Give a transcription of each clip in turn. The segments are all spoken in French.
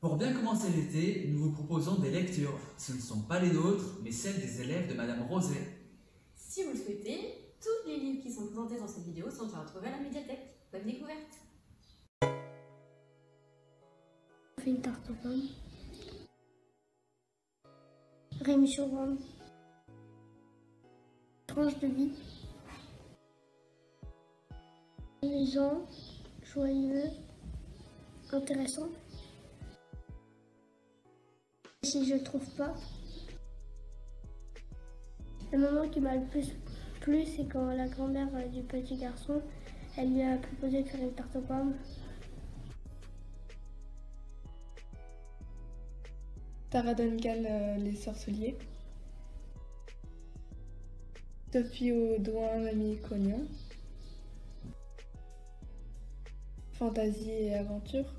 Pour bien commencer l'été, nous vous proposons des lectures. Ce ne sont pas les nôtres, mais celles des élèves de Madame Roset. Si vous le souhaitez, tous les livres qui sont présentés dans cette vidéo sont à retrouver à la médiathèque. Bonne découverte On fait une tarte aux pommes. Rémi Chauvin. Tranche de vie. Amusant, joyeux, intéressant. Si je trouve pas, le moment qui m'a le plus plu, c'est quand la grand-mère euh, du petit garçon, elle lui a proposé de faire une tarte aux pommes. Tara Duncan, euh, Les Sorceliers. Sophie Audouin, Mamie Cognon. Fantasie et aventure.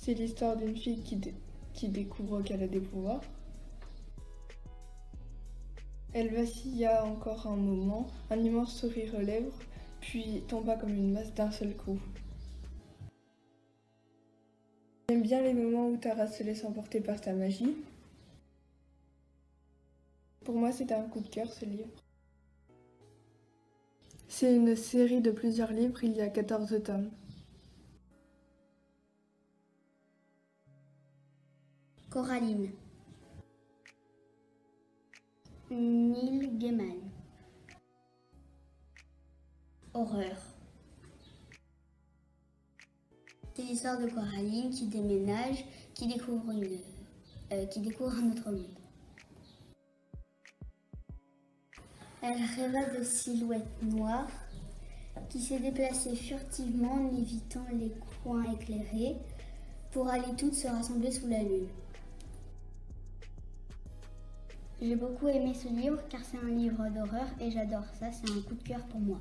C'est l'histoire d'une fille qui, dé- qui découvre qu'elle a des pouvoirs. Elle vacilla encore un moment, un immense sourire aux lèvres, puis tomba comme une masse d'un seul coup. J'aime bien les moments où Tara se laisse emporter par sa magie. Pour moi, c'était un coup de cœur ce livre. C'est une série de plusieurs livres, il y a 14 tomes. Coraline. Neil Gaiman. Horreur. C'est l'histoire de Coraline qui déménage, qui découvre, une, euh, un autre monde. Elle rêva de silhouettes noires qui se déplaçaient furtivement en évitant les coins éclairés pour aller toutes se rassembler sous la lune. J'ai beaucoup aimé ce livre car c'est un livre d'horreur et j'adore ça, c'est un coup de cœur pour moi.